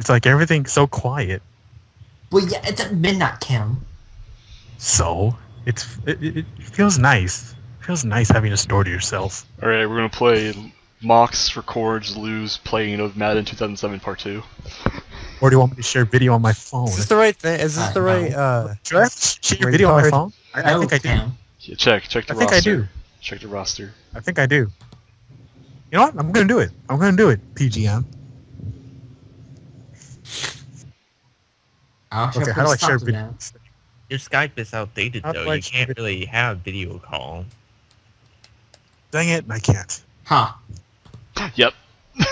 It's like everything's so quiet. Well, yeah, it's at midnight, Cam. So it's it, it, it feels nice. It feels nice having a store to yourself. Alright, we're gonna play Mox records lose playing of Madden 2007 Part 2. Or do you want me to share video on my phone? Is this the right thing? Is this Uh, the right? no. Uh, Should I share Wait, video on my phone? I, I No, think I do. Yeah, check, check the I think I roster. do. Check the roster. I think I do. You know what? I'm gonna do it. I'm gonna do it. PGM. I'll Okay, how do I share video? now. Your Skype is outdated How though. You can't share- really have video call. Dang it! I can't. Huh. Yep.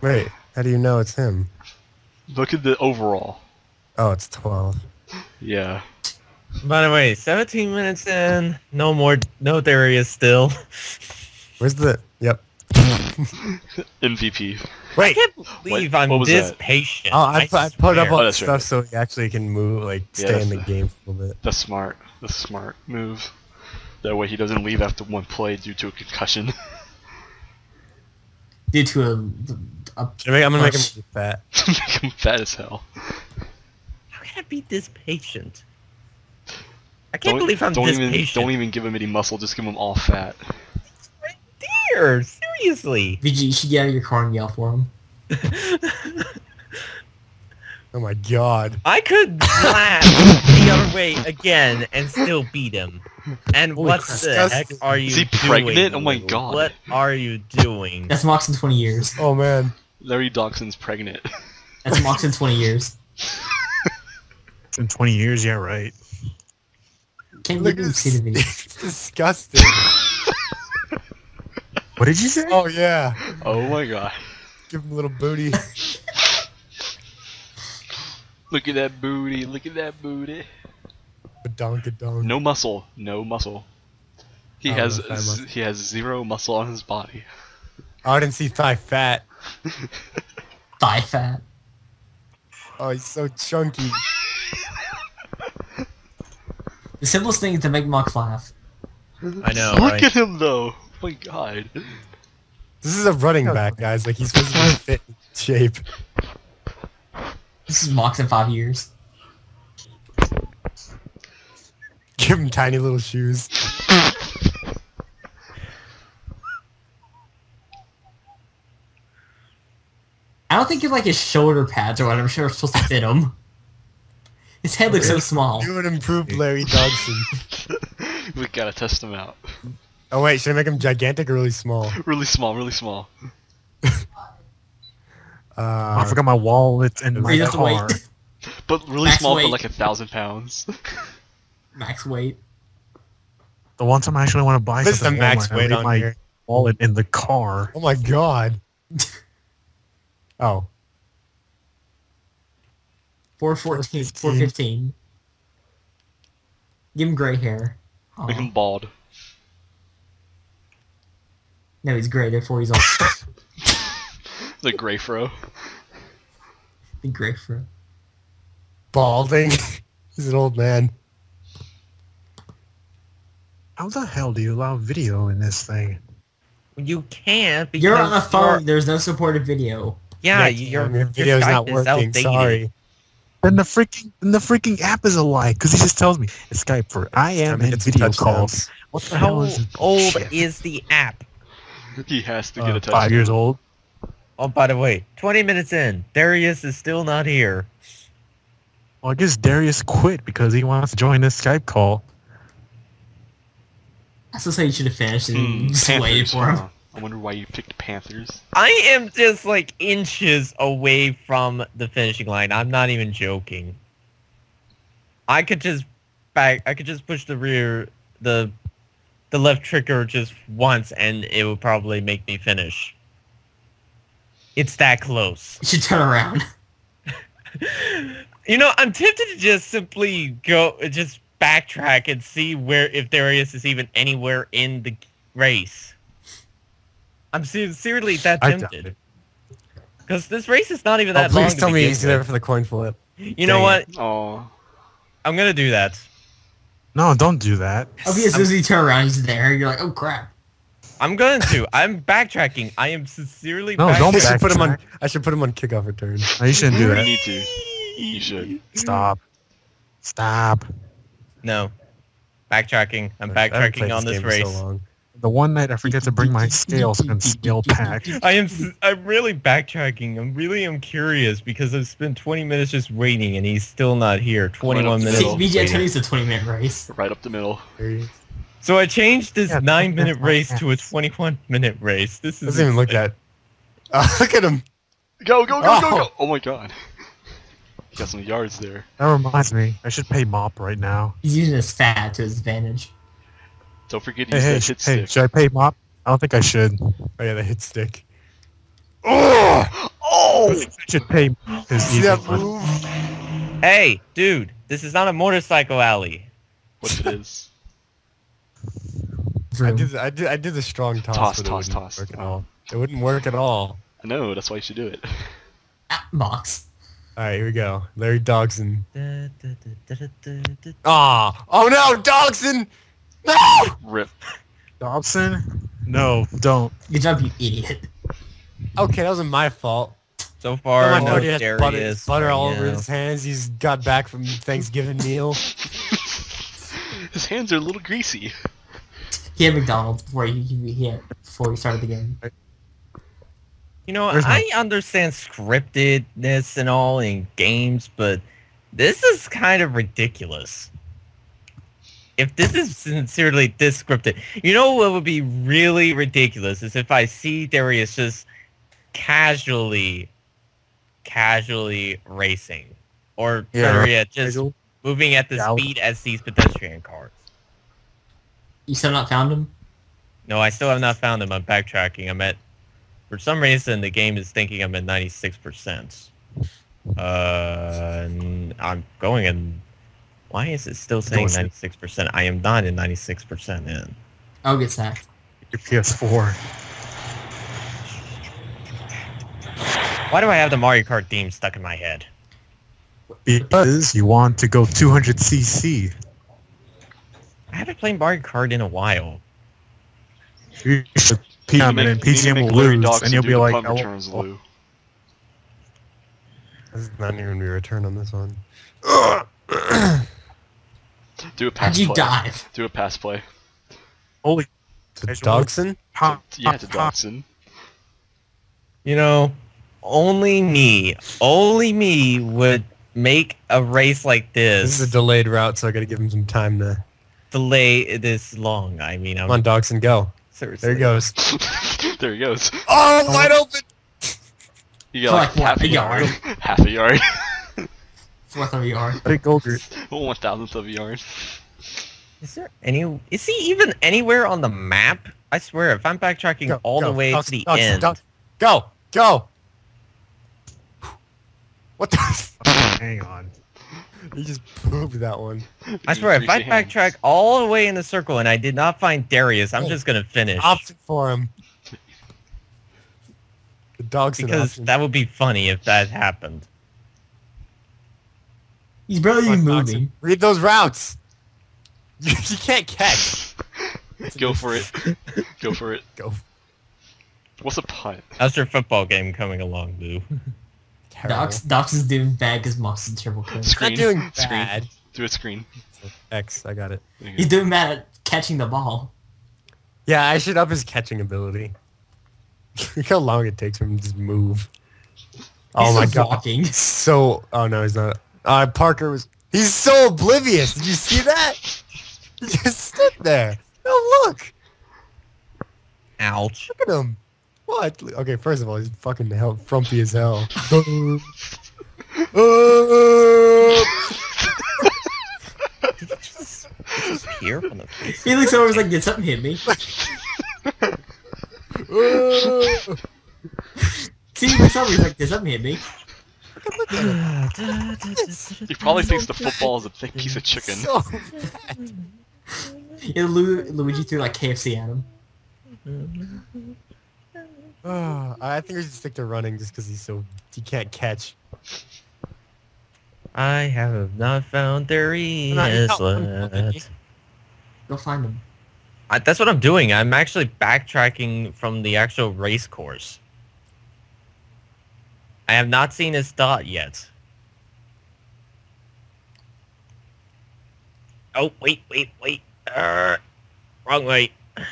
wait, how do you know it's him? Look at the overall. Oh, it's twelve. Yeah. By the way, 17 minutes in, no more, no Darius still. Where's the? Yep. MVP. I Wait. can't believe I'm what this that? patient. Oh, I, put- I put up oh, all Oh, the stuff right. so he actually can move, like Yeah, stay in the that's- game for a little bit. That's smart. That's smart move. That way he doesn't leave after one play due to a concussion. Due to a, a Should I make, I'm gonna make him fat. Make him fat as hell. How can I beat this patient? I can't Don't, believe I'm don't this even patient. don't even give him any muscle. Just give him all fat. Right there. Seriously. VG, you should get out of your car and yell for him. Oh my god. I could laugh the other way again and still beat him. And Holy what crap. the heck are you Is he doing? pregnant? Oh my God. What are you doing? That's Mox in 20 years. Oh man. Larry Dogson's pregnant. That's Mox in 20 years. In 20 years, yeah, right. Can't Look believe you at see the video. It's disgusting. What did you say? oh yeah. oh my god. Give him a little booty. Look at that booty. Look at that booty. Badonkadonk. No muscle. No muscle. He has z- he has zero muscle on his body. I didn't see thigh fat. Thigh fat. Oh, he's so chunky. The simplest thing is to make Mox laugh. I know, Look right? at him though. Oh my god. This is a running back, guys. Like he's supposed to be fit in shape. This is Mox in five years. Give him tiny little shoes. I don't think it's like his shoulder pads or whatever I'm sure are supposed to fit him. His head looks so small. You would improve Larry Dogson. we gotta test him out. Oh wait, should I make him gigantic or really small? Really small. Really small. Uh, I forgot my wallet and Or my you have car. But really Max small, weight. but like a thousand pounds. Max weight. The one time I actually want to buy This is something the max I weight on my here. wallet in the car. Oh my god. Oh, 414. 415. 415. Give him gray hair. Aw. Make him bald. No, he's gray, therefore he's all The gray fro. the gray fro. balding. He's an old man. How the hell do you allow video in this thing? You can't because You're on a you're- phone, there's no supported video. Yeah, Next your, your your video's Skype not working. outdated. Sorry. Then the freaking then the freaking app is a lie because he just tells me it's Skype for I am Time in video touchdowns. calls. What the hell How is old shit? is the app? He has to Uh, get a touchdown. five years old? Oh, by the way, 20 minutes in, Darius is still not here. Well, I guess Darius quit because he wants to join this Skype call. I still say you should have finished and Hmm, just waited for him. huh? I wonder why you picked Panthers. I am just like inches away from the finishing line. I'm not even joking. I could just back. I could just push the rear, the, the left trigger just once, and it would probably make me finish. It's that close. You should turn around. You know, I'm tempted to just simply go, just backtrack and see where if Darius is even anywhere in the race. I'm sincerely that tempted. Because this race is not even Oh, that long. please tell me he's there for the coin flip. You know Dang what? Oh, I'm gonna do that. No, don't do that. Obviously, as soon as you turn around, he's there. You're like, oh crap. I'm going to. I'm backtracking. I am sincerely No, backtracking. don't I should put him on. backtrack. I should put him on kickoff return. No, you shouldn't do that. You need to. You should. Stop. Stop. No. Backtracking. I'm I haven't played backtracking on this game in so race. long. The one night I forget to bring my scales and scale pack. I am s- I'm really backtracking. I'm really am curious because I've spent 20 minutes just waiting and he's still not here. 21 See, minutes. See, middle. BJ waiting. Tony's a 20 minute race. Right up the middle. There he is. So I changed this Yeah, 9 minute race to a 21 minute race. This is Doesn't even look insane. that. Oh, look at him. Go, go, go, go, go! Oh. Oh my god. Got some yards there. That reminds me, I should pay Mop right now. He's using his fat to his advantage. Don't forget to Hey, use hey, that sh- hit hey, stick. should I pay Mop? I don't think I should. Oh yeah, the hit stick. Oh! Oh! I should pay his See evil that move? Hey, dude, this is not a motorcycle alley. What it is? I did. I did. I did the strong toss. Toss, but it toss, wouldn't toss. Work at Oh. all. It wouldn't work at all. I know, that's why you should do it. Ah, box. All right, here we go. Larry Dogson. Ah! Oh no, Dogson! No! Rip. Dobson? No, don't. Good job, you idiot. Okay, that wasn't my fault. So far, my no fault he has butter, Darius. butter all over his hands. He's got back from Thanksgiving meal. His hands are a little greasy. He had McDonald's before he, he, he had, before he started the game. You know, Where's my- I understand scriptedness and all in games, but this is kind of ridiculous. If this is sincerely this scripted, you know what would be really ridiculous is if I see Darius just casually, casually racing, or Yeah, better yet, just Nigel? moving at the Yeah, speed as these pedestrian cars. You still not found him? No, I still have not found him. I'm backtracking. I'm at, for some reason, the game is thinking I'm at 96%. Uh, I'm going in. Why is it still saying 96%? I am not in 96% in. I'll get sacked. Your PS4. Why do I have the Mario Kart theme stuck in my head? Because you want to go 200cc. I haven't played Mario Kart in a while. You should Need PM and make- then need to PGM will lose, Dawson and you'll be like, punt oh, returns, oh, Lou. There's not even gonna be a return on this one. Do a pass How'd you play. dive? Do a pass play. holy To There's Dogson? pop, Yeah, to pop. Dogson. You know, only me, only me would make a race like This this, is a delayed route, so I gotta give him some time to. delay this long. I mean, I'm Come on, Dogson, go. seriously. There he goes. there he goes. Oh, wide open! You got like Like half a a yard. yard? half a yard. Fourth of a yard. I think Ogre. One thousandth of a yard. Is there any? Is he even anywhere on the map? I swear, if I'm backtracking Go, all go. the way Dogson, to the Dogson, end, Dogson. Go! Go! What the? Hang on. he just pooped that one. I swear, if I Greasy hands. backtrack all the way in the circle and I did not find Darius, I'm Oh. just gonna finish Option for him. The Dogson because option. that would be funny if that happened. He's barely even moving. Read those routes. You, you can't catch. Go for it. Go for it. Go. What's a punt? How's your football game coming along, Lou? Terrible. Docs, Docs is doing bad because Mox is a terrible coach. It's Screen. not doing Screen. bad. Do a screen. X, I got it. There you He's doing bad at catching the ball. Yeah, I should up his catching ability. Look how long it takes him to just move. Oh my just god. walking. So, oh no, he's not. Uh, Parker was, he's so oblivious. Did you see that? He just stood there. Oh, look. Ouch! Look at him. What? Okay, first of all, he's fucking hell, frumpy as hell. Did it just disappear from the face? He looks over and is like, did something hit me? See, he looks over, he's like, did something hit me? He probably thinks the football is a thick piece of chicken. So. Yeah, Lu- Luigi threw like KFC at him. Oh, I think we should stick to running just because he's so he can't catch. I have not found Darius not- no, yet. Go find him. I, that's what I'm doing. I'm actually backtracking from the actual race course. I have not seen his dot yet. Oh, wait, wait, wait. Uh, wrong way. You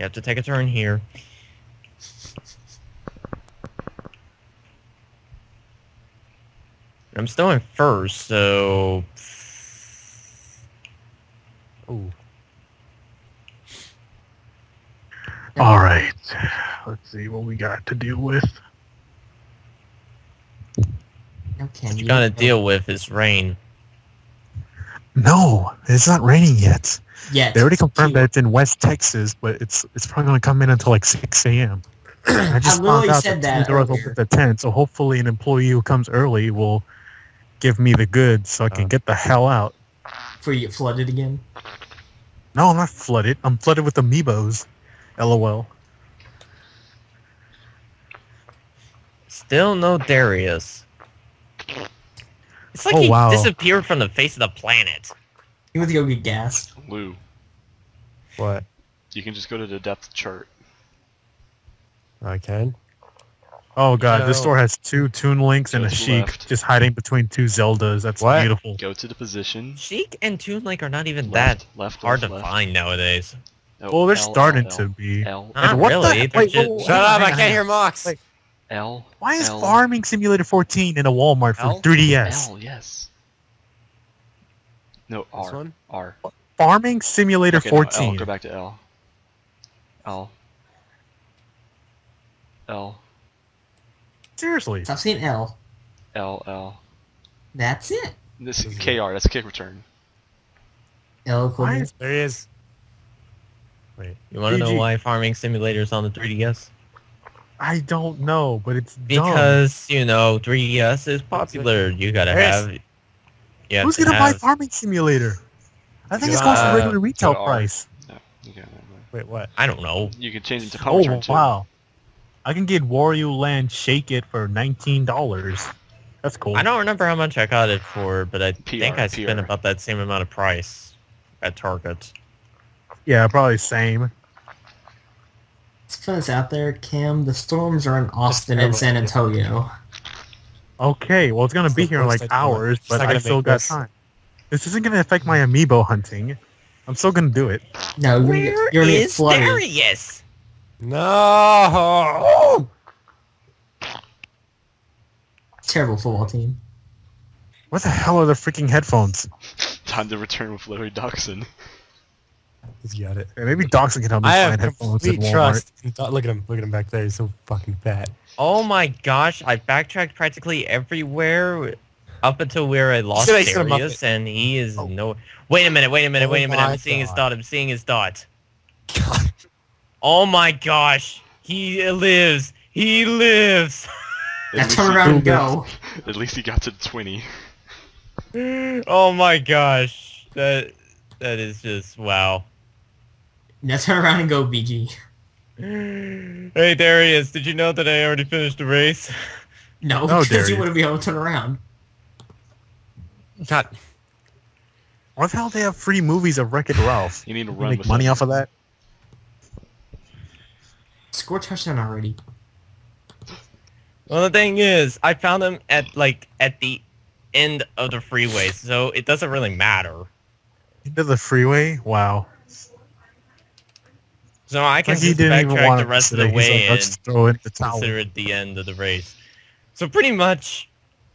have to take a turn here. I'm still in first, so Ooh. All right. Let's see what we got to deal with. No, Cam, what you you gotta deal with is rain. No, it's not raining yet. Yet. They already confirmed Cute. that it's in West Texas, but it's it's probably going to come in until like 6 a.m. I just literally found out said that that the doors earlier. open at 10, so hopefully an employee who comes early will give me the goods so I can Oh. get the hell out. Before you get flooded again. No, I'm not flooded. I'm flooded with amiibos. LOL. Still no Darius. It's like Oh, he wow. disappeared from the face of the planet. You went to go get gas. Lou, What? you can just go to the depth chart. I can. Oh god, this store has two Toon Links and a Sheik left. just hiding between two Zeldas. That's What? beautiful. Go to the position. Sheik and Toon Link are not even Left, that left, hard left, to left. find nowadays. Oh, Well, they're L, starting L, to be. Not And what the- really. wait, They're wait, just- wait, Shut hang up! I can't hear. Mox. Wait. L. Why is L, Farming Simulator 14 in a Walmart for L? 3DS? L, yes. No, This R. one? R. Farming Simulator Okay, no, L. 14. Go back to L. L. L. Seriously. Stop saying L. L. L. That's it. This This is KR. That's kick return. L equivalent. There he is. Wait. You want to know why Farming Simulator is on the 3DS? I don't know, but it's dumb. Because, you know, 3DS is popular. You gotta There is. have... You have Who's to gonna buy Farming Simulator? I think it's Uh, going for regular retail go to R. price. No. Okay. Wait, what? I don't know. You can change it to Oh too. wow! I can get Wario Land Shake It for nineteen dollars. That's cool. I don't remember how much I got it for, but I think PR, I spent PR. about that same amount of price at Target. Yeah, probably same. Let's put this out there, Cam. The storms are in Austin and San. Antonio. Okay, well it's gonna It's be here in like I do it. hours, but I still got this. time. This isn't gonna affect my amiibo hunting. I'm still gonna do it. No, you're, gonna get- you're gonna get. Darius? No! Terrible football team. What the hell are the freaking headphones? Time to return with Larry Dogson. He's got it. Yeah, maybe Dawson can help me I find have headphones at complete Walmart. trust. in Do- Look at him. Look at him back there. He's so fucking fat. Oh my gosh, I backtracked practically everywhere up until where I lost Should I set him up Darius, and he is Oh. no... Wait a minute, wait a minute, Oh wait a minute. my I'm seeing his God. dot. I'm seeing his dot. God. Oh my gosh. He lives. He lives. Now At least, turn he, around and go. at least he got to 20. oh my gosh. That that is just wow. Now turn around and go, BG. Hey Darius, did you know that I already finished the race? No, No, because you Darius. wouldn't be able to turn around. God. What the hell? They have free movies of Wreck-It Ralph. You need to You run make with money it. off of that? Score touchdown already. Well, the thing is, I found him at like at the end of the freeway, so it doesn't really matter. Into the freeway? Wow. So I can Like he just didn't even backtrack the rest of the way like, and throw in the towel. consider it the end of the race. So pretty much,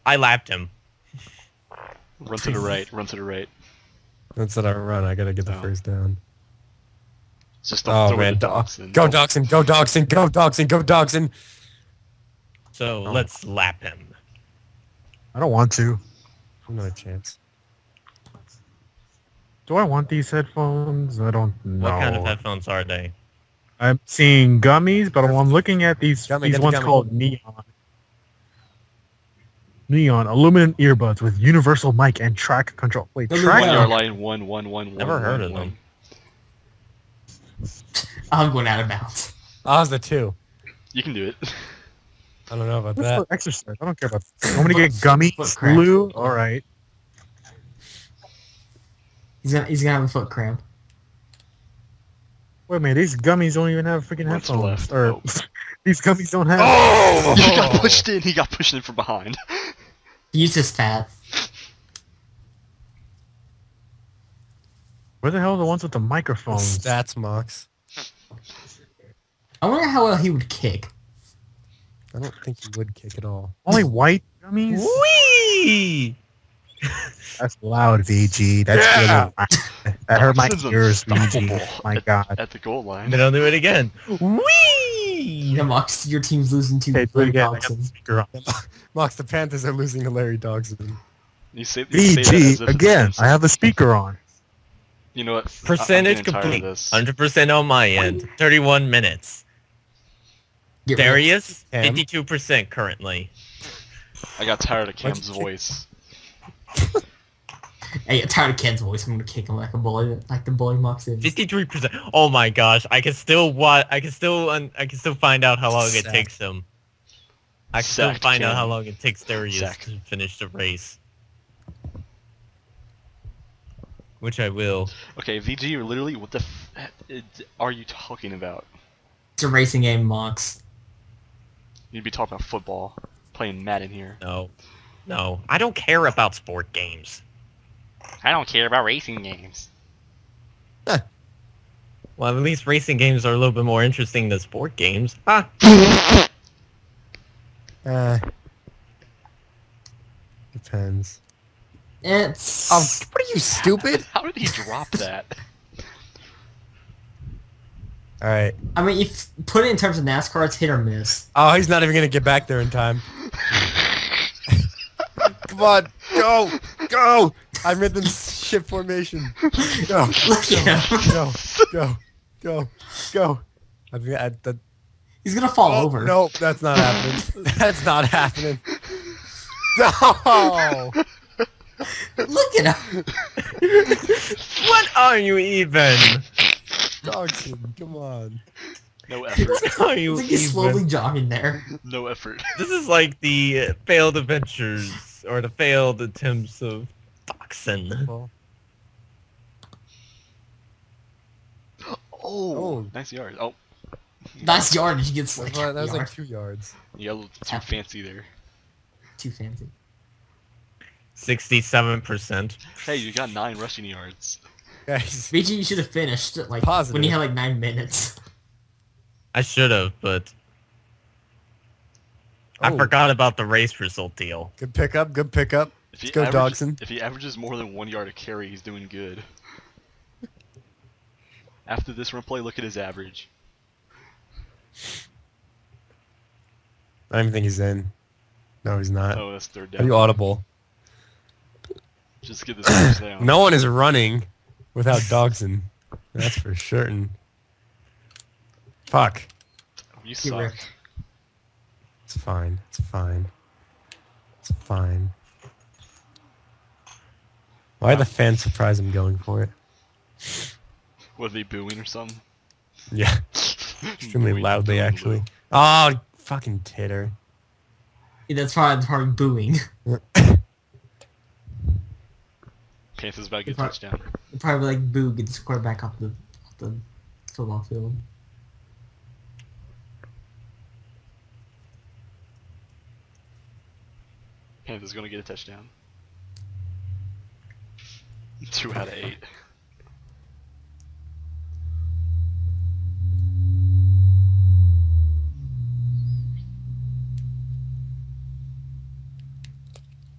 I lapped him. Run to the right. Run to the right. That's what I run. I gotta get the Oh. first down. Just don't Oh man, it Do- Dawson. go Dawson, go Dawson, go Dawson, go Dawson. So Oh. let's lap him. I don't want to. Another chance. Do I want these headphones? I don't know. What kind of headphones are they? I'm seeing gummies, but I'm looking at these Gummy, these get the ones gummy. called Neon. Neon aluminum earbuds with universal mic and track control. Wait, Those track? One Wow. line. One. One. One. Never one, heard one, of one. them. I'm going out of bounds. I was the two. You can do it. I don't know about That's that. for exercise. I don't care about. I'm gonna get gummy Foot cramp. Glue. All right. He's gonna he's gonna have a foot cramp. Wait a minute, these gummies don't even have a freaking Once headphones. left. Or Oh. these gummies don't have. Oh! He got oh. pushed in. He got pushed in from behind. Use his path. Where the hell are the ones with the microphones? Stats, Mox. I wonder how well he would kick. I don't think he would kick at all. Only white gummies? Whee! That's loud, VG. That's Yeah. really loud. That hurt my ears, VG. My God. At the goal line. Then I'll do it again. Whee! Yeah, Mox, your team's losing to Okay, do it Larry again. I got the Dodson. speaker on. Mox, the Panthers are losing to Larry Dogson. You say, you say that as VG, if again. I have the speaker on. You know what? Percentage getting tired of complete. 100% on my end. 31 minutes. Get Darius, 52% currently. I got tired of Cam's voice. Hey, I'm tired of Ken's voice. I'm gonna kick him like a bully, like the bully Mox is. 53%. Oh my gosh, I can still what I can still un- I can still find out how long it takes him. I can still Sacked find out how long it takes Darius Sacked. to finish the race. Which I will. Okay, VG, you're literally what the f- uh, are you talking about? It's a racing game, Mox. You'd be talking about football, playing Madden here. No. No. I don't care about sport games. I don't care about racing games. Well, at least racing games are a little bit more interesting than sport games. Ah, Uh, depends. It's. Oh, what are you, stupid? How did he drop that? All right. I mean, if put it in terms of NASCAR, it's hit or miss. Oh, he's not even going to get back there in time. Come on. Go. Go. I'm in the ship formation. Go. Look at him. Go. Go. Go. Go. I think I, that, He's gonna fall oh, over. Nope, that's not happening. That's not happening. No. Look at him. what are you even? Dogson, come on. No effort. What are you It's like he's even? slowly jogging there. No effort. This is like the uh, failed adventures or the failed attempts of Toxin. Well, Oh, Oh. nice yard. Oh, Nice yardage. He gets that like was, that was yard. like two yards. you got a little too fancy there. too fancy. 67%. Hey, you got nine rushing yards. Guys, BG, you should have finished like when you had like nine minutes. I should have, but I Oh. forgot about the race result deal. good pickup. Good pickup. If Let's go, averages- Dogson. If he averages more than one yard a carry, he's doing good. After this run play, look at his average. I don't even think he's in. No, he's not. Oh, that's third Are you audible? Just get this first down. No one is running without Dogson. That's for certain. Fuck. You Get suck. Wrecked. It's fine. It's fine. It's fine. Why are the fans surprised I'm going for it? Was they booing or something? Yeah, extremely Booing, loudly booing, actually. boo. Oh, fucking titter. Yeah, that's probably, that's probably booing. Panthers about to get a touchdown. probably like boo get this back off the off the football field. Panthers gonna get a touchdown. Two out of eight.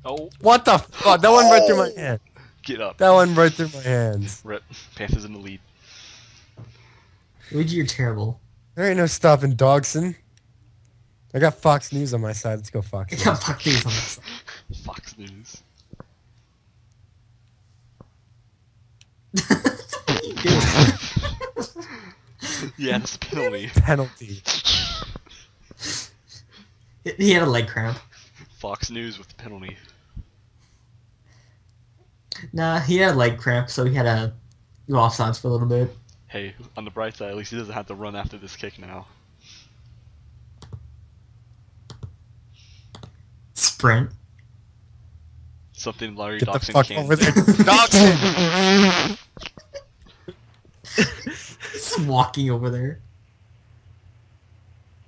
Oh, What the fuck? That one right through my oh. hand. get up. That one right through my hands. Rip. Panthers in the lead. Luigi, you're terrible. There ain't no stopping Dogson. I got Fox News on my side. Let's go Fox News. I News. got fuck these on this. Fox News. what are you doing? Yeah, that's a penalty. Penalty. he had a leg cramp. Fox News with the penalty. Nah, he had a leg cramp, so he had to go offsides for a little bit. Hey, on the bright side, at least he doesn't have to run after this kick now. Sprint. Something Larry Get the fuck can't. over there. Dogson! walking over there.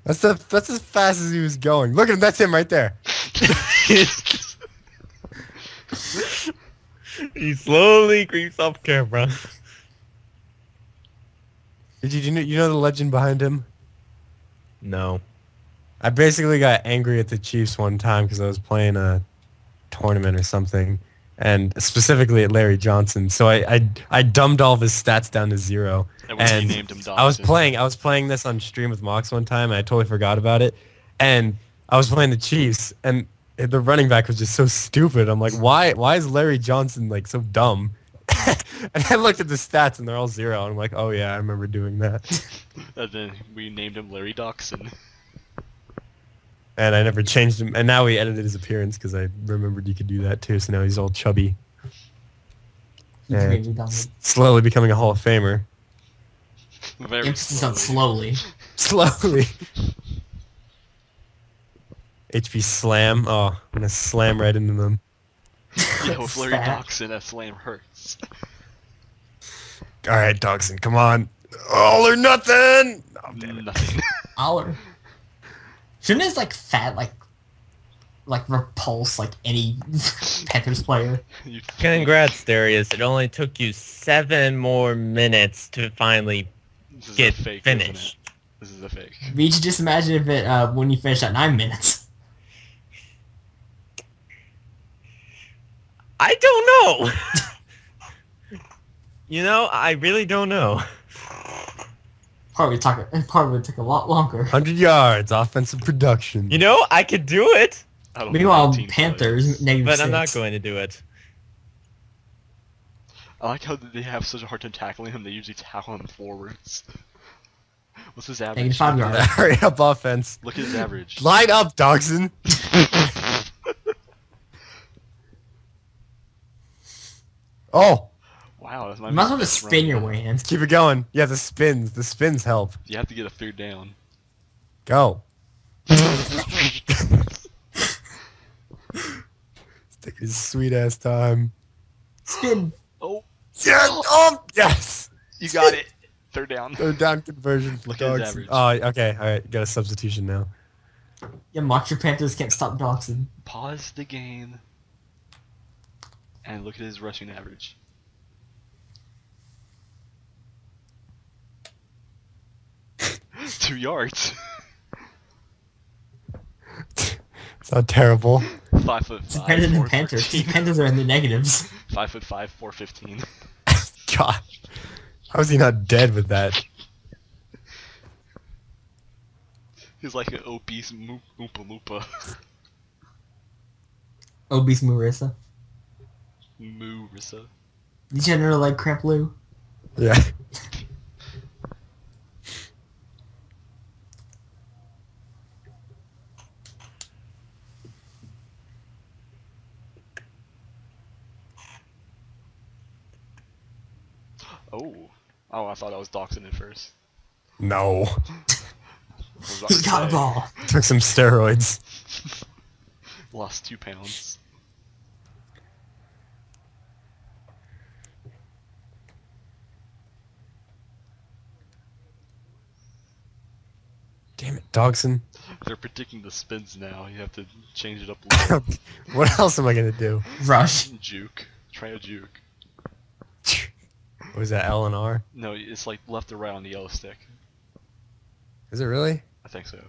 That's the that's as fast as he was going. Look at him. That's him right there. he slowly creeps off camera. Did you, you know you know the legend behind him? No. I basically got angry at the Chiefs one time because I was playing a tournament or something, and specifically at Larry Johnson. So I I, I dumbed all of his stats down to zero. And And named him Dawson. I was playing I was playing this on stream with Mox one time, and I totally forgot about it. And I was playing the Chiefs, and the running back was just so stupid. I'm like, why why is Larry Johnson like so dumb? and I looked at the stats, and they're all zero. And I'm like, oh yeah, I remember doing that. And then we named him Larry Dogson. And I never changed him. And now we edited his appearance because I remembered you could do that too. So now he's all chubby. And s- slowly becoming a Hall of Famer. Very Emphasis on slowly. Slowly. HP slam. Oh, I'm gonna slam right into them. Yeah, with Larry Fat. Dawson, that slam hurts. All right, Dogson, come on. All or nothing. Oh, damn it. Nothing. Aller. Shouldn't his like fat like like repulse like any Panthers player? Congrats, Darius. It only took you seven more minutes to finally this is a get fake, finished. This is a fake. We should just imagine if it uh, when you finish at nine minutes. I don't know. you know, I really don't know. Probably took probably took a lot longer. 100 yards, offensive production. You know, I could do it, Meanwhile, Panthers negative but I'm not going to do it. I like how they have such a hard time tackling him. They usually tackle him forwards. What's his average? Negative five yards. Hurry up, offense. Look at his average. Line up, Dogson. Oh, wow, that's my You might as well best spin run. your way in. keep it going. Yeah, the spins. The spins help. You have to get a third down. Go. Take his sweet ass time. Spin. Oh, Yes. Oh, yes. you got it. Third down. Third down conversion for Look at his average. Oh, okay. All right. Got a substitution now. Yeah, Monster Panthers can't stop Dawson. Pause the game. And look at his rushing average. Two yards. It's not terrible. Five foot It's five. better than Panthers. The Panthers are in the negatives. Five foot five, four fifteen. God. How is he not dead with that? He's like an obese Mo- Oompa Loompa. Obese Marissa. Moorissa. Degenerate like Cramp Lou. Yeah. Oh. Oh, I thought I was Dawson at first. No. I He to got a ball. Took some steroids. Lost two pounds. Damn it, Dogson. They're predicting the spins now. You have to change it up a little. what else am I gonna do? Rush. juke. Try a juke. What is that, L and R? No, it's like left or right on the yellow stick. Is it really? I think so.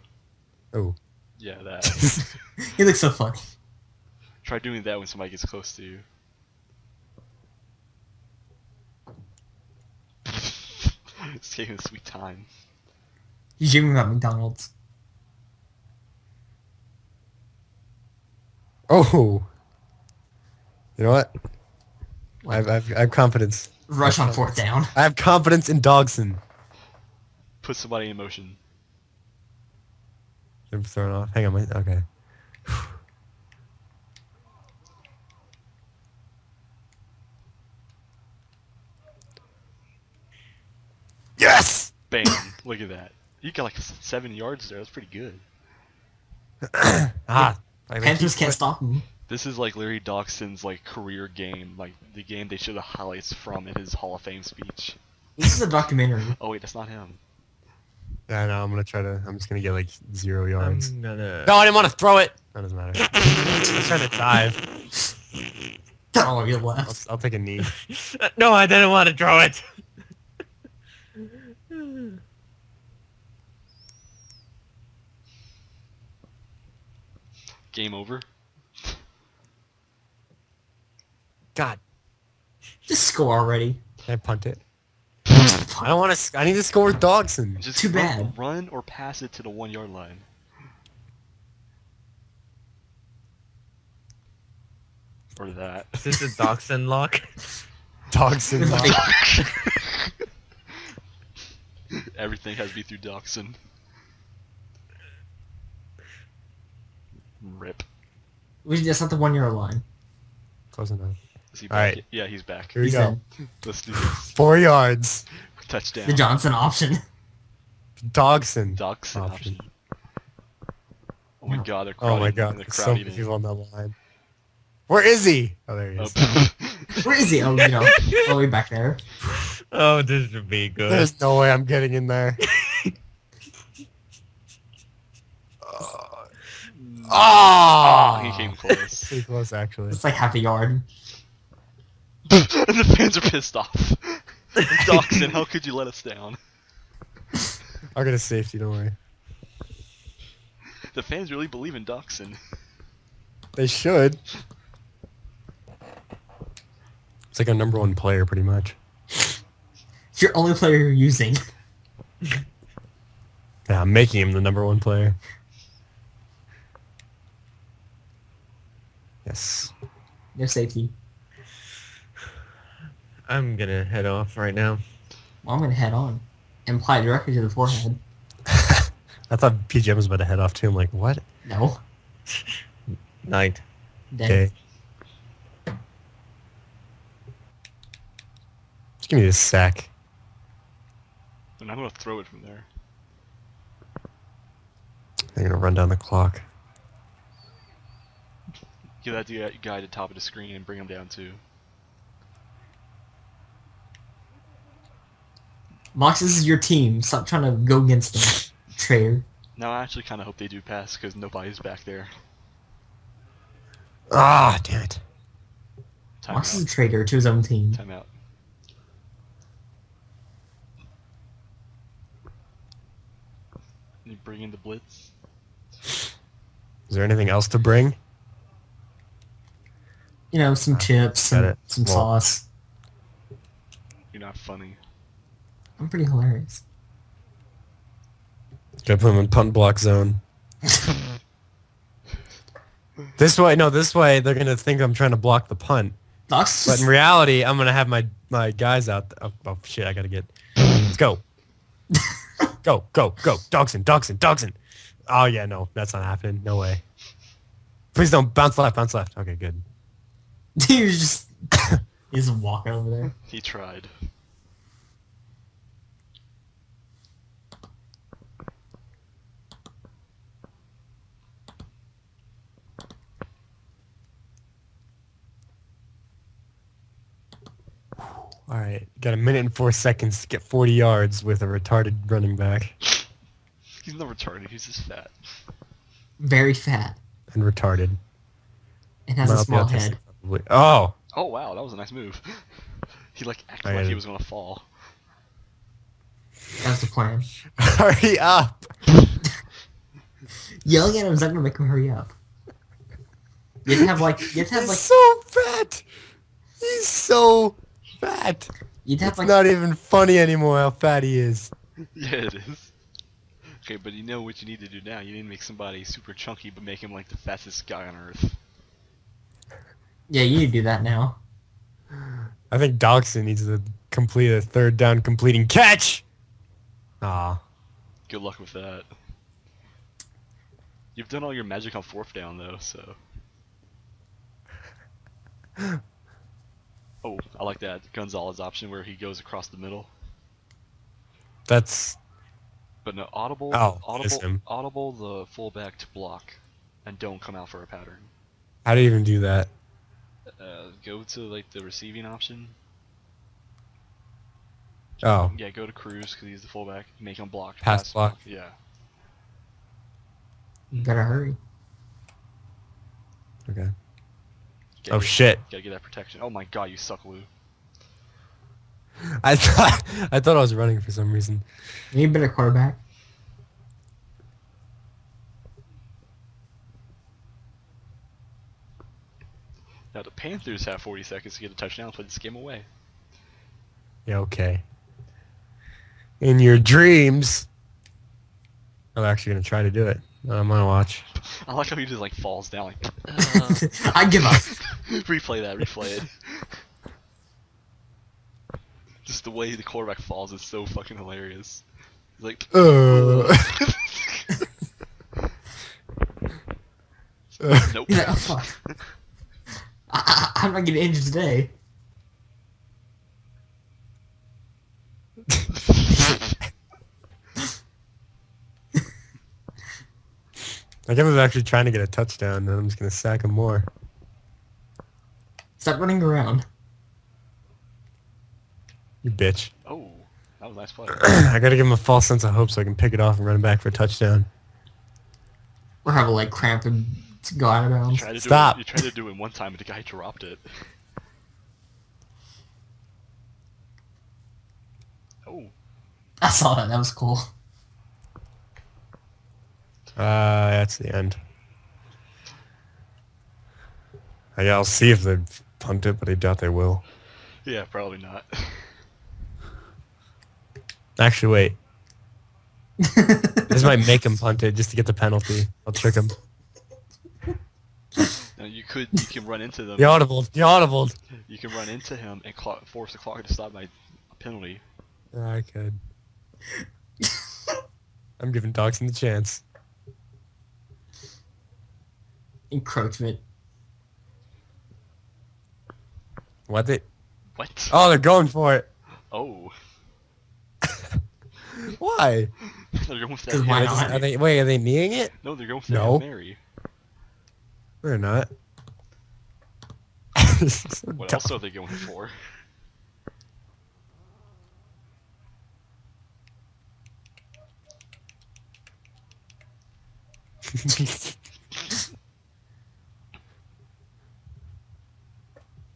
Oh. Yeah, that. He looks so funny. Try doing that when somebody gets close to you. it's taking a sweet time. He's dreaming about McDonald's. Oh. You know what? I have, I have, I have confidence. Rush on fourth down. I have confidence in Dogson. Put somebody in motion. I'm thrown off. Hang on, my okay. Yes! Bam! Look at that. You got like seven yards there. That's pretty good. Ah. I mean, Panthers can't stop him. This is like Larry Dogson's like career game, like the game they show the highlights from in his Hall of Fame speech. This is a documentary. Oh wait, that's not him. Yeah, no, I'm gonna try to. I'm just gonna get like zero yards. I'm gonna. No, I didn't want to throw it. That doesn't matter. I'm trying to dive. Oh, you I'll, left. I'll take a knee. No, I didn't want to throw it. Game over. God, Just score already. can I punt it? I don't want to. I need to score with Dogson. Just Too run, bad. Run or pass it to the one yard line. Or that. Is this a Dachshund lock? Dogson. Lock. Everything has to be through Dachshund. Rip. We that's not the one yard line. Close enough. Is he back? right. Yeah, he's back. Here we He's go. in. Let's do this. Four yards. Touchdown. The Johnson option. Dogson. Dachshund Option. option. Oh my god, they're Oh my god, they're there's so crowding many people on that line. Where is he? Oh, there he is. Oh, Where is he? Oh, you know, all the way back there. Oh, this would be good. There's no way I'm getting in there. oh, Oh, he came close. Pretty close, actually. It's like half a yard. and the fans are pissed off. Dachshund, how could you let us down? I'll get a safety, don't worry. The fans really believe in Dachshund. They should. It's like a number one player, pretty much. It's your only player you're using. Yeah, I'm making him the number one player. Yes. No safety. I'm gonna head off right now. Well, I'm gonna head on and apply directly to the forehead. I thought PGM was about to head off too. I'm like, what? No. Night. Dead. Okay. Just give me this sack. And I'm gonna throw it from there. I'm gonna run down the clock. Give that guy guy to top of the screen and bring him down too. Mox, this is your team. Stop trying to go against them. Traitor. No, I actually kind of hope they do pass because nobody's back there. Ah, damn it. Time Mox is a traitor to his own team. Time out. You bring in the blitz. Is there anything else to bring? You know, some chips, some, some Well- sauce. You're not funny. I'm pretty hilarious. Gotta put him in punt block zone. this way, no, this way they're gonna think I'm trying to block the punt. Mox, But in reality, I'm gonna have my my guys out. Th- oh, oh shit! I gotta get. Let's go. go go go! Dogson Dogson Dogson. Oh yeah, no, that's not happening. No way. Please don't bounce left, bounce left. Okay, good. he was just he just walking over there. He tried. All right, got a minute and four seconds to get 40 yards with a retarded running back He's not retarded. He's just fat. Very fat and retarded. and has a Might small autistic, head. probably. Oh, Oh wow, that was a nice move. he like acted I like he gotta- was gonna fall. That's the plan. hurry up! Yelling at him is not gonna make him hurry up. You have to have like you have to have He's like so fat. He's so fat. you'd have It's like not even funny anymore how fat he is. Yeah, it is. Okay, but you know what you need to do now. You need to make somebody super chunky, but make him like the fastest guy on earth. yeah you do that now. I think Dogson needs to complete a third down completing catch. Ah, Good luck with that. You've done all your magic on fourth down though, so. Oh, I like that Gonzalez option where he goes across the middle. that's But no, audible, Oh, audible, him. audible the fullback to block, and don't come out for a pattern. how do you even do that? Uh, go to like the receiving option. Oh, Yeah, go to Cruz because he's the fullback. Make him block. Pass block. Yeah. You better hurry. okay. Gotta Oh get- shit! Gotta get that protection. Oh my god, you suck, Lou. I thought I thought I was running for some reason. You need a better quarterback. Now the Panthers have 40 seconds to get a touchdown, and put this game away. Yeah, okay. In your dreams. I'm actually gonna try to do it. I'm gonna watch. I like how he just like falls down like. I give up. replay that. Replay it. Just the way the quarterback falls is so fucking hilarious. He's like. Uh. nope. He's like, oh fuck. I, I, I'm not getting injured today. I guess I was actually trying to get a touchdown, and I'm just gonna sack him more. Stop running around. You bitch. oh, that was a nice play. I gotta give him a false sense of hope so I can pick it off and run it back for a touchdown. Or have a leg cramp and to go out of You bounds. tried to Stop. it. You tried to do it one time, and the guy dropped it. Oh, I saw that. That was cool. Uh, that's the end. I- I'll see if they punt it, but I doubt they will. yeah, probably not. Actually, wait. This might make him punt it just to get the penalty. I'll trick him. now you could, you can run into them. You audible. You audible. You can run into him and clock, force the clock to stop by a penalty. I could. I'm giving Dogson the chance. Encroachment. What they? What? Oh, they're going for it. Oh, Why? they're going with that. 'Cause Hail why Are not? They, are they- wait, are they kneeing it? No, they're going for that No. Hail Mary. They're not. So What dumb. else are they going for?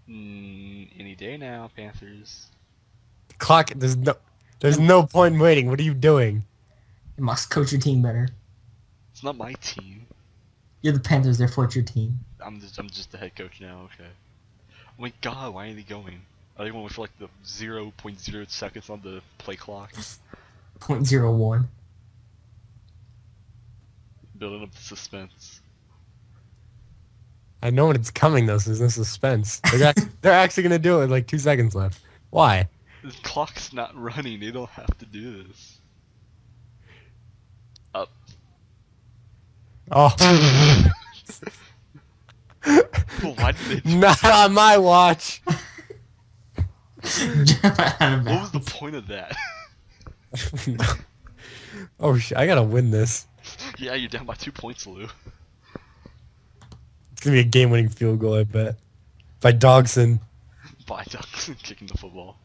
Mm, any day now, Panthers. Clock. There's no. There's no point in waiting. What are you doing? You must coach your team better. It's not my team. You're the Panthers, therefore it's your team. I'm just I'm just the head coach now. Okay. Oh my God, why are they going? Are they going for like the 0.0 seconds on the play clock? Point zero one. Building up the suspense. I know when it's coming though, so there's no suspense. They're, act- they're actually gonna do it with like two seconds left. Why? The clock's not running. They don't have to do this. Up. Oh, why did they? not on my watch. Jump out of What was the point of that? oh shit! I gotta win this. yeah, you're down by two points, Lou. It's gonna be a game-winning field goal, I bet. By Dogson. By Ducks kicking the football.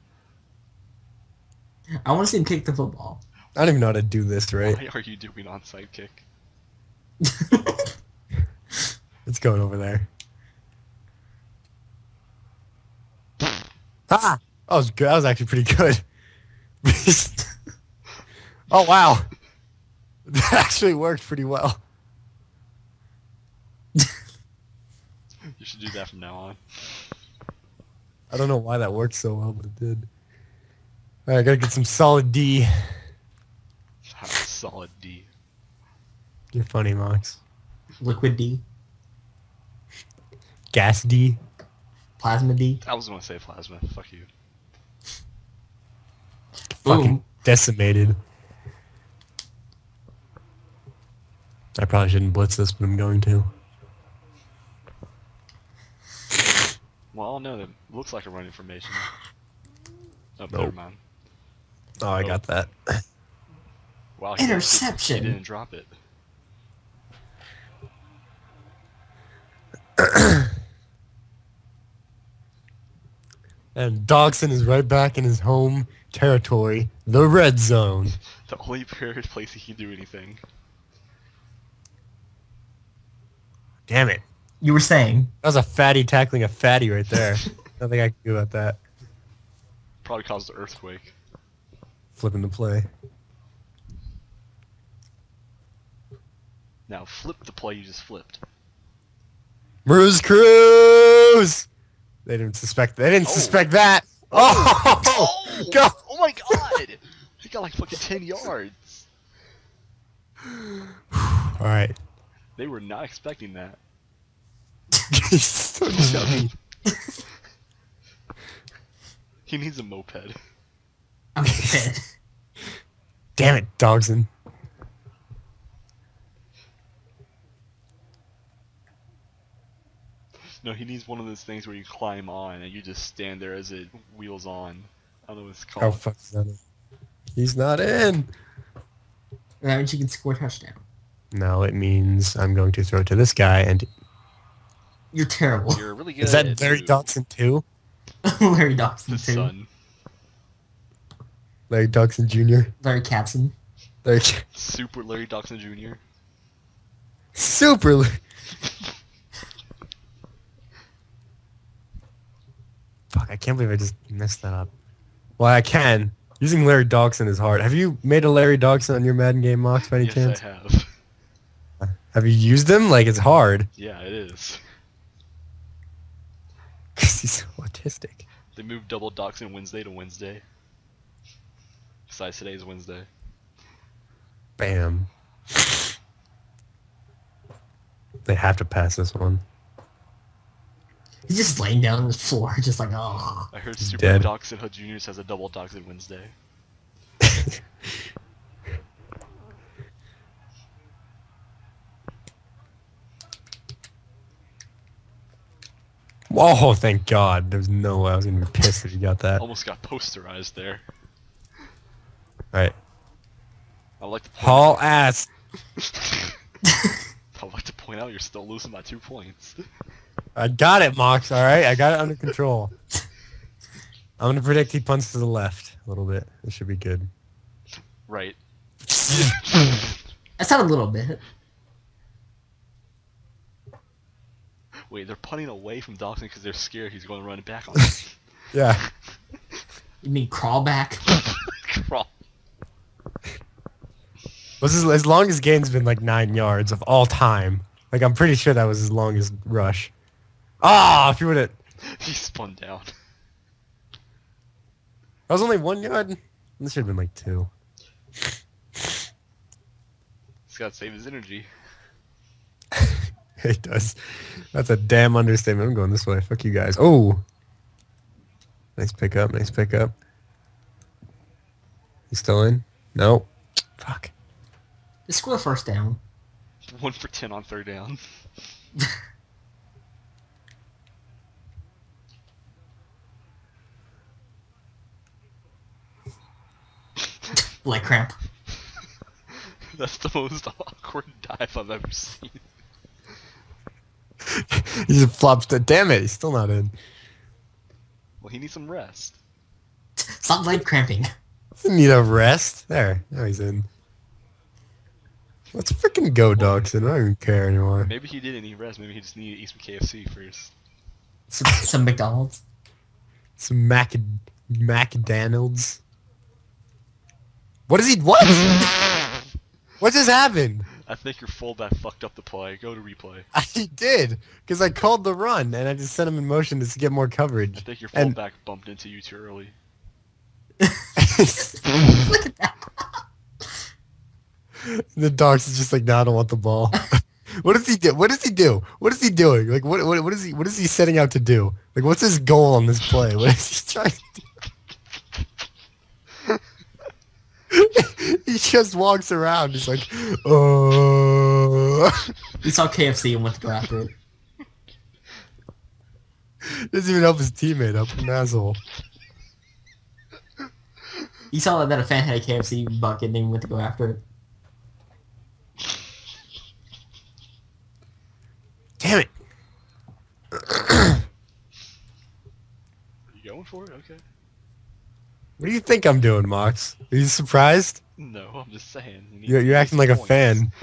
I want to see him kick the football. I don't even know how to do this right. Why are you doing onside kick? It's going over there. Ah! That was good. That was actually pretty good. oh wow. That actually worked pretty well. You should do that from now on. I don't know why that worked so well, but it did. Alright, I gotta get some solid D. Have a solid D. You're funny, Mox. Liquid D. Gas D. Plasma D. I was gonna say plasma. Fuck you. Fucking Boom. decimated. I probably shouldn't blitz this, but I'm going to. Well, no, that looks like a run information. Oh, never mind. Oh, I Oh. got that. Wow, he- Interception. He didn't drop it. And Dogson is right back in his home territory, the red zone. The only period place he can do anything. Damn it. You were saying. That was a fatty tackling a fatty right there. Nothing I can do about that. Probably caused the earthquake. Flipping the play. Now flip the play you just flipped. Bruce Cruz! They didn't suspect They didn't Oh. suspect that. Oh! oh! oh. Go! Oh my god! he got like fucking 10 yards. Alright. They were not expecting that. He's so chubby. He needs a moped. I'm dead. Damn it, Dogson. No, he needs one of those things where you climb on and you just stand there as it wheels on. I don't know what it's Oh, called. fuck. He's not in. He's not in. that means you can score a touchdown. No, it means I'm going to throw it to this guy. And You're terrible. You're really good. is that Larry dude. Dogson too? Larry The Dogson too. son. Larry Dogson Jr. Larry Katzen. Larry Super Larry Dogson Jr. Super. Larry- Fuck! I can't believe I just messed that up. Well, I can. Using Larry Dogson is hard. Have you made a Larry Dogson on your Madden game, Mox, by any yes, chance? I have. Have you used him? Like it's hard Yeah, it is. because he's so autistic. They moved double Dachshund Wednesday to Wednesday. Besides today is Wednesday. Bam. They have to pass this one. He's just laying down on the floor, just like, oh. I heard He's Super dead. Dachshund Hood Juniors has a double Dachshund Wednesday. Oh, thank God. There's no way I was gonna be pissed if you got that. Almost got posterized there. Alright. I like to point Haul ass. I like to point out you're still losing by two points. I got it, Mox. All right, I got it under control. I'm gonna predict he punts to the left a little bit. This should be good. right. That's not a little bit. Wait, they're punting away from Dogson because they're scared he's going to run it back on them. Yeah. You mean crawl back? Crawl. Was his, as long as gain's been like nine yards of all time. Like I'm pretty sure that was his longest rush. Ah, if you would have, He spun down. that was only one yard. This should have been like two. He's got to save his energy. It does. That's a damn understatement. I'm going this way. Fuck you guys. Oh. Nice pickup. Nice pickup. He's still in? No. Fuck. Just score first down. One for ten on third down. Leg cramp. That's the most awkward dive I've ever seen. he just flops. To, damn it. He's still not in. Well, he needs some rest. Stop leg cramping. Doesn't need a rest. There. Now he's in. Let's freaking go, Dogson. I don't even care anymore. Maybe he didn't need rest. Maybe he just needed to eat some KFC first. Some, some McDonald's. Some Mac McDonald's. What is he? What? what just happened? I think your fullback fucked up the play. Go to replay. I did because I called the run and I just sent him in motion just to get more coverage. I think your And- fullback bumped into you too early. Look at that. the dog's is just like, no, I don't want the ball. what does he do? What does he do? What is he doing? Like, what, what, what is he? What is he setting out to do? Like, what's his goal on this play? What is he trying to do? he just walks around. He's like, uh. oh. He saw KFC and went to go after it. Doesn't even help his teammate up. An asshole. He saw that a fan had a KFC bucket and he went to go after it. Damn it. Are you going? going for it? Okay. What do you think I'm doing, Mox? Are you surprised? No, I'm just saying. You you're, you're acting like a fan.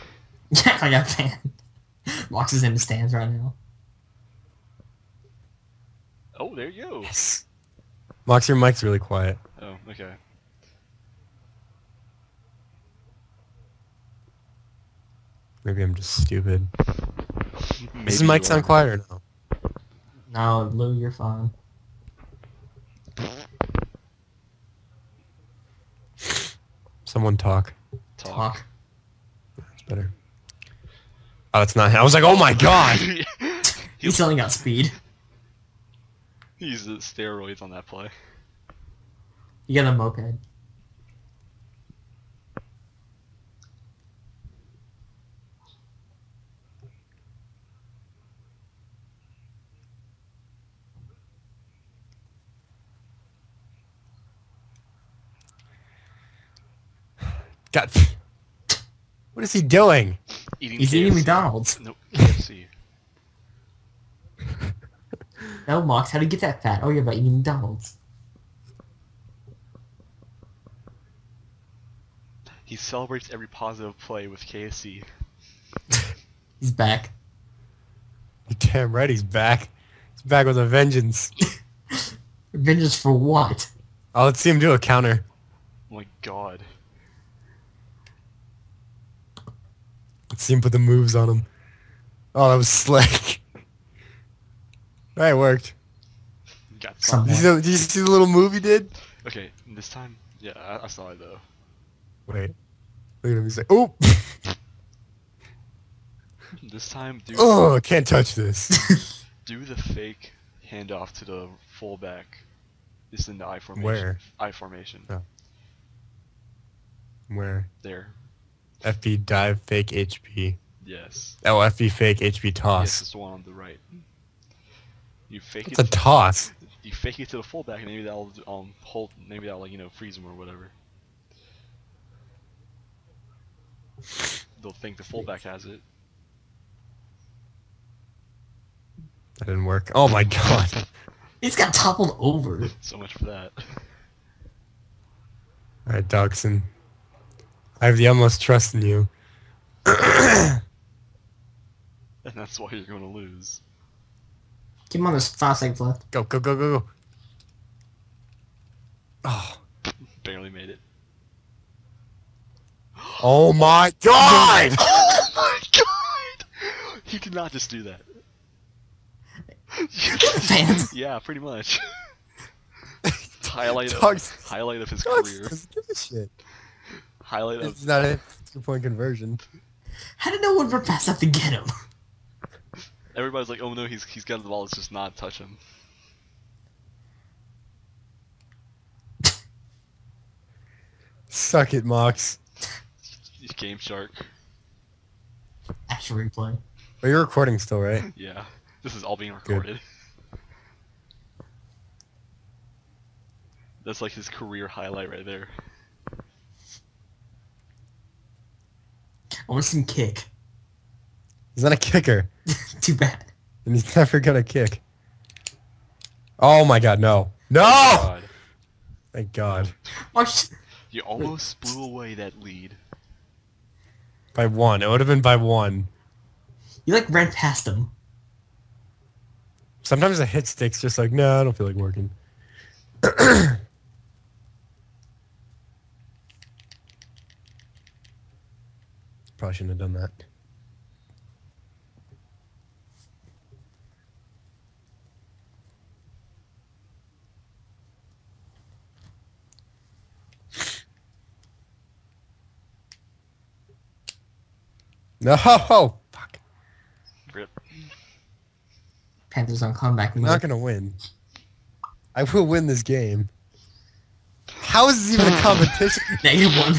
Yeah, I got fan. Mox is in the stands right now. Oh, there you go. Yes. Mox, your mic's really quiet. Oh, okay. Maybe I'm just stupid. Maybe Does the mic sound are. quiet or no? No, Lou, you're fine. Someone talk. Talk. Talk. That's better. Oh, that's not. I was like, oh my god. He's selling out speed. He's the steroids on that play. You got a moped. God. What is he doing? Eating He's eating McDonald's. Nope, KFC. No, Mox, how do you get that fat? Oh, yeah, by eating McDonald's. he celebrates every positive play with KFC. He's back. You're damn right he's back. He's back with a vengeance. Vengeance for what? Oh, let's see him do a counter. Oh my god. Let's see him put the moves on him. Oh, that was slick. That worked. Got Did you, see the, did you see the little move he did? Okay, this time, yeah, I, I saw it though. Wait. Look at him. He's like, oh, This time, do oh, can't touch this. do the fake handoff to the fullback. It's in the I formation. Where? I formation. Oh. Where? There. FB dive fake HP. Yes. Oh, FB fake HP Yes, toss. it's the one on the right. You fake it. It's a it. toss. you fake it to the fullback, and maybe that'll um hold. Maybe that'll like you know freeze him or whatever. They'll think the fullback has it. That didn't work. Oh my god. He's got toppled over. So much for that. All right, Dogson. I have the utmost trust in you. And that's why you're going to lose. Keep him on, there's five seconds left. Go, go, go, go, go. Oh, Barely made it. oh my god! Oh my god! He did not just do that. Fans. yeah, pretty much. highlight of, highlight of his Dogs career. doesn't give a shit. Highlight of It's not a two-point conversion. How did no one run fast enough to get him? everybody's like, oh no, he's he's got the ball. Let's just not touch him. Suck it, Mox. Game Shark. Actual replay. But you're recording still, right? Yeah, this is all being recorded. That's like his career highlight right there. I want to see him kick. He's not a kicker, Too bad. and he's never gonna kick. Oh my god, no. No! God, Thank God. Oh, you almost blew away that lead. By one. It would have been by one. you like ran past him. Sometimes the hit sticks just like, no, I don't feel like working. Probably shouldn't have done that. No, fuck. Rip. Panthers on comeback I'm mode. not gonna win. I will win this game. How is this even a competition? Negative one.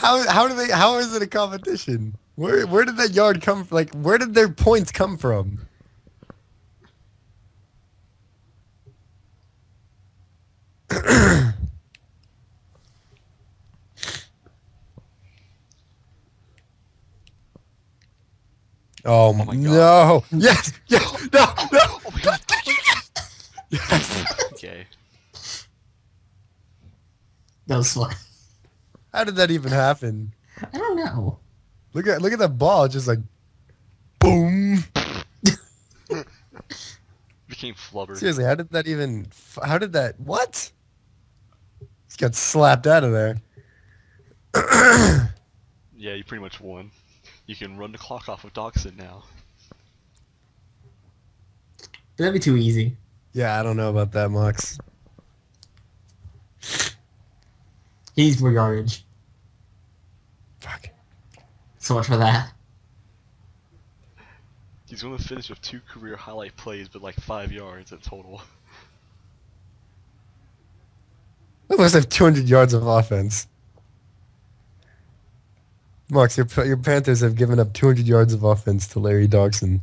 How how do they how is it a competition? Where where did that yard come from? Like where did their points come from? Oh, oh, my God. no! Oh yes! Yes! No! No! Oh my god! okay. That was fun. How did that even happen? I don't know. Look at look at that ball, just like boom. Became flubber. Seriously, how did that even? How did that? What? Just got slapped out of there. Yeah, you pretty much won. You can run the clock off of Dachshund now. That'd be too easy. yeah, I don't know about that, Mox. He needs more yardage. Fuck. So much for that. He's going to finish with two career highlight plays, but like five yards in total. They must have 200 yards of offense. Mox, your your Panthers have given up 200 yards of offense to Larry Dogson.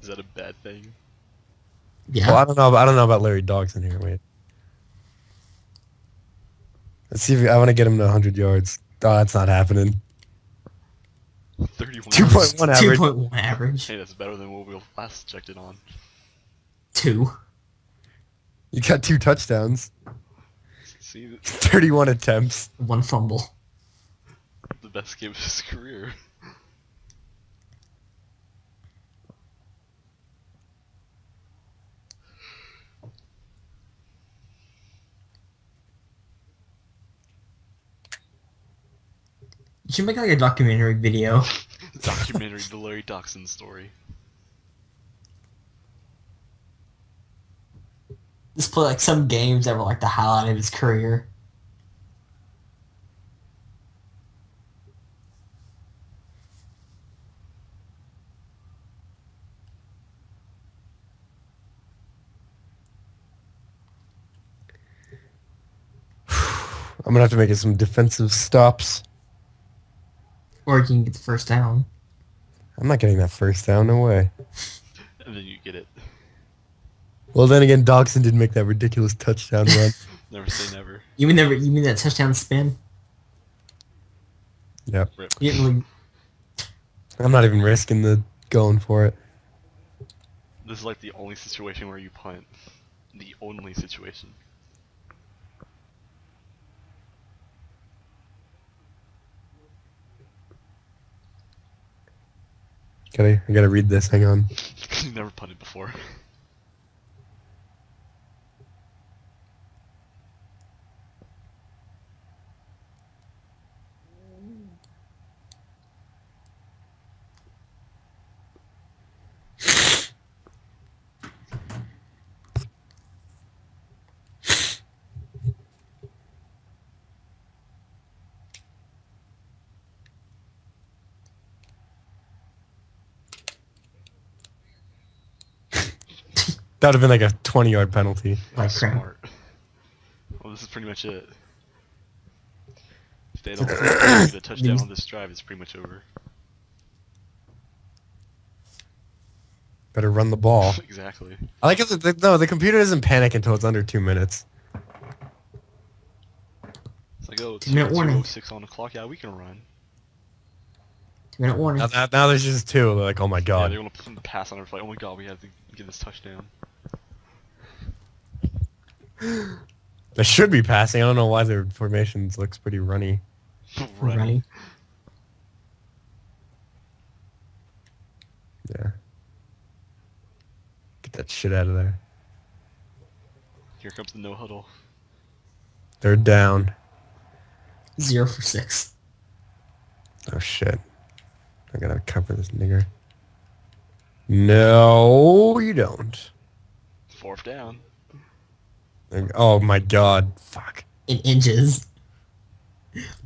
Is that a bad thing? Yeah. Well, I don't know. I don't know about Larry Dogson here. Wait. Let's see if we, I want to get him to 100 yards. Oh, that's not happening. 31. 2.1 average. 2.1 average. Hey, that's better than what we last checked it on. Two. You got two touchdowns, See, 31 attempts. One fumble. the best game of his career. You should make like a documentary video. Documentary The Larry Dachshund Story. Just play like some games that were like the highlight of his career. I'm gonna have to make it some defensive stops. Or you can get the first down. I'm not getting that first down. No way. And then you get it. Well, then again, Dogson didn't make that ridiculous touchdown run. Never say never. You mean never you mean that touchdown spin? yep. Rip. Really I'm not even risking the going for it. This is like the only situation where you punt. The only situation. Gotta, I gotta read this. Hang on. never punted before. That would have been like a 20 yard penalty. That's crap. Smart. Well, this is pretty much it. If they don't get a touchdown on this drive, it's pretty much over. Better run the ball. exactly. I like it. the- No, the computer doesn't panic until it's under two minutes. It's like, oh, Two minute warning. 206 on the clock. Yeah, we can run. Two minute warning. Now, now, now there's just two. They're like, oh my god. Yeah, god. they're gonna put the pass on our like, oh my god, we have to get this touchdown. They should be passing. I don't know why their formations looks pretty runny. Running. Running. Yeah. Get that shit out of there. Here comes the no huddle. They're down. Zero for six. Oh shit. I gotta cover this nigger. No, you don't. Fourth down. Oh my god. Fuck. In inches.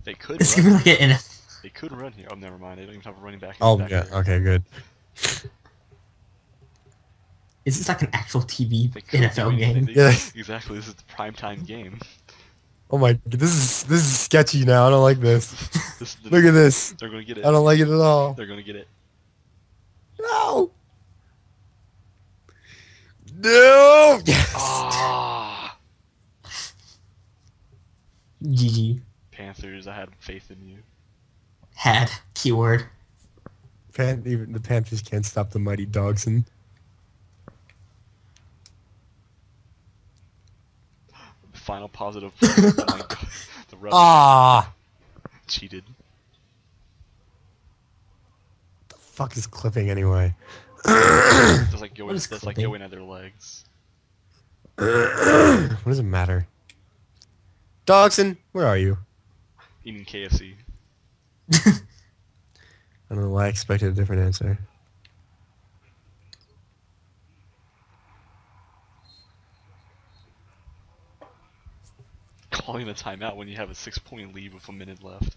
They could It's gonna run. be like an They could run here. Oh, never mind. They don't even have a running back. Oh the yeah. backfield. Okay, good. Is this like an actual TV NFL game? anything. Yeah. Exactly. This is the primetime game. Oh my. This is this is sketchy now. I don't like this. This the, Look at this. They're gonna get it. I don't like it at all. They're gonna get it. No. No. Yes. Ah. GG. Panthers, I had faith in you. Had keyword. Pan- even the Panthers can't stop the mighty dogs and Final positive. Ah. Cheated. The fuck is clipping anyway? That's like going. is That's like clipping? going at their legs. what does it matter? Dogson, where are you? Eating KFC. I don't know why I expected a different answer. Calling a timeout when you have a six-point lead with a minute left.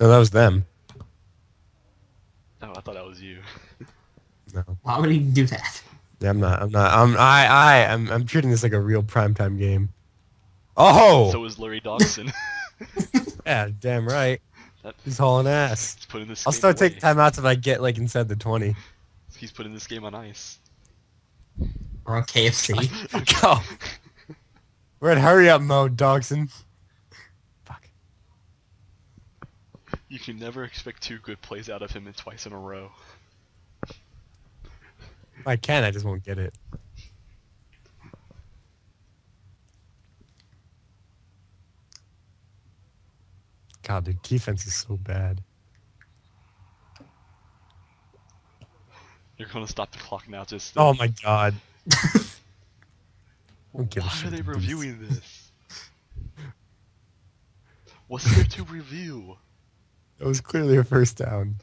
No, that was them. Oh, I thought that was you. No. Why would he do that? Yeah, I'm not. I'm not. I'm. I. I. I'm. I'm treating this like a real primetime game. Oh. So is Larry Dogson. yeah. Damn right. That- He's hauling ass. He's putting this. I'll game start away. taking timeouts if I get like inside the twenty. He's putting this game on ice. Or on KFC? Go. We're in hurry up mode, Dogson. Fuck. You can never expect two good plays out of him in twice in a row. I can. I just won't get it. God, the defense is so bad. You're gonna stop the clock now. Just. Oh my god. Don't give a Why are they reviewing this? What's there to review? It was clearly a first down.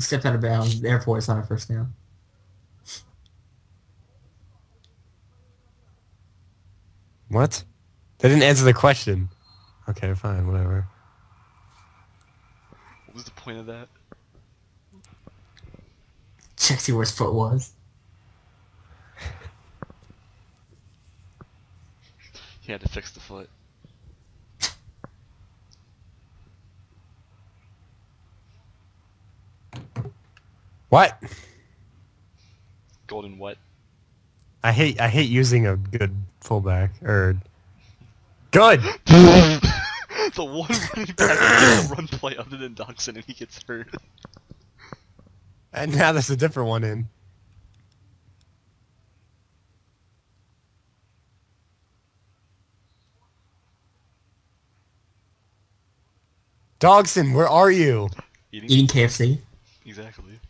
He stepped out of bounds. Um, Therefore, it's not a first down. What? They didn't answer the question. Okay, fine, whatever. What was the point of that? Check see where his foot was. He had to fix the foot. What? Golden what? I hate I hate using a good fullback or good. the one running back that gets a run play other than Dogson and he gets hurt. And now there's a different one in. Dogson, where are you? Eating? Eating KFC. Exactly.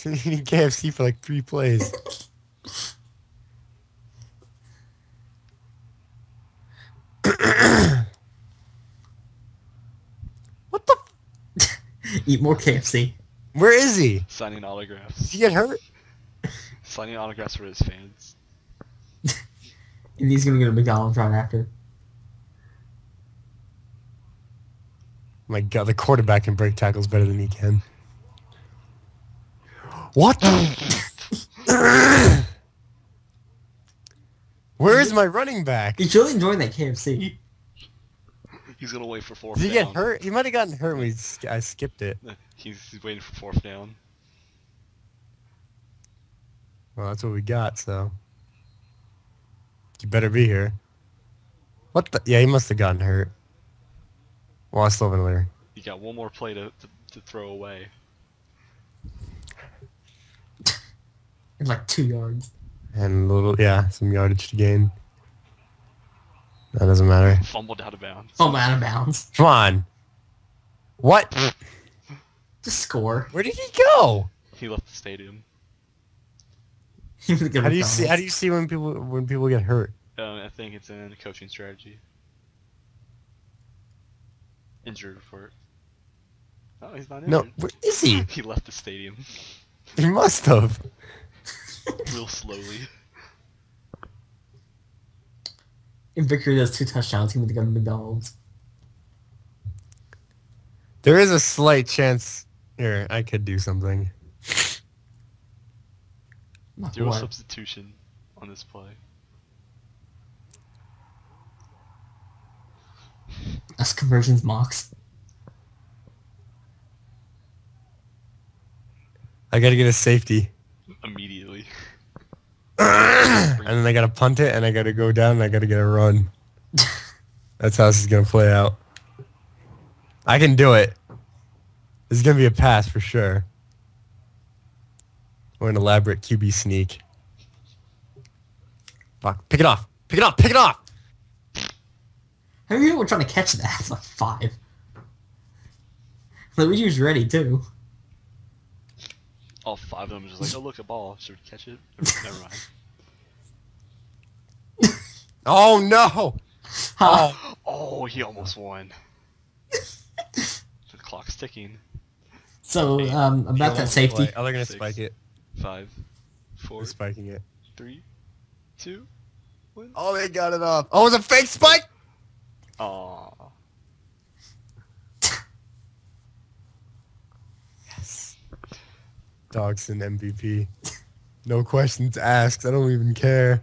He's eating KFC for like three plays. what the? Eat more KFC. where is he? Signing autographs. Did he get hurt? Signing autographs for his fans. And he's gonna go to McDonald's right after. My God, the quarterback can break tackles better than he can. What? Where is my running back? He's really enjoying that KFC. He's gonna wait for fourth Did he down. get hurt? He might have gotten hurt when he I skipped it. He's, he's waiting for fourth down. Well, that's what we got, so. You better be here. What the? Yeah, he must have gotten hurt. Well, I still haven't learned. You got one more play to, to, to throw away. In like two yards. And a little, yeah, some yardage to gain. That doesn't matter. Fumbled out of bounds. Oh, out of bounds. Come on. What? Just score. Where did he go? He left the stadium. He was good How do you McDonald's. see? How do you see when people when people get hurt? Um, I think it's in coaching strategy. Injured report. Oh, he's not injured. No, where is he? He left the stadium He must have. real slowly. If Victory does two touchdowns, he would go to McDonald's. There is a slight chance here I could do something. Not Do a substitution on this play. That's conversions mocks. I gotta get a safety. Immediately. and then I gotta punt it and I gotta go down and I gotta get a run. That's how this is gonna play out. I can do it. This is gonna be a pass for sure. Or an elaborate QB sneak. Fuck. Pick it off. Pick it off. Pick it off. How many people were trying to catch that? Like five. Luigi was ready too. All five of them just like, oh look, a ball. Should we catch it? Never mind. Oh no. Oh. Oh, he almost won. the clock's ticking. So um, about that safety. Oh, they're gonna Six. spike it. Five, four, They're spiking it. three, two, one. Oh, they got it off. Oh, it was a fake spike. Aw. Dogson MVP. No questions asked. I don't even care.